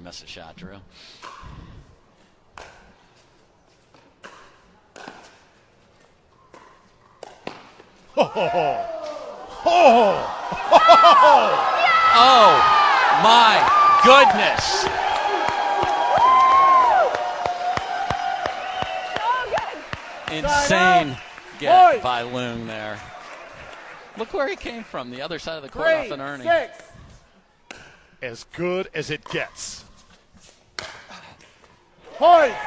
he missed a shot, Drew. Oh Oh! Oh! my goodness! Insane get by Loong there. Look where he came from, the other side of the court off an earning. six. As good as it gets. Point.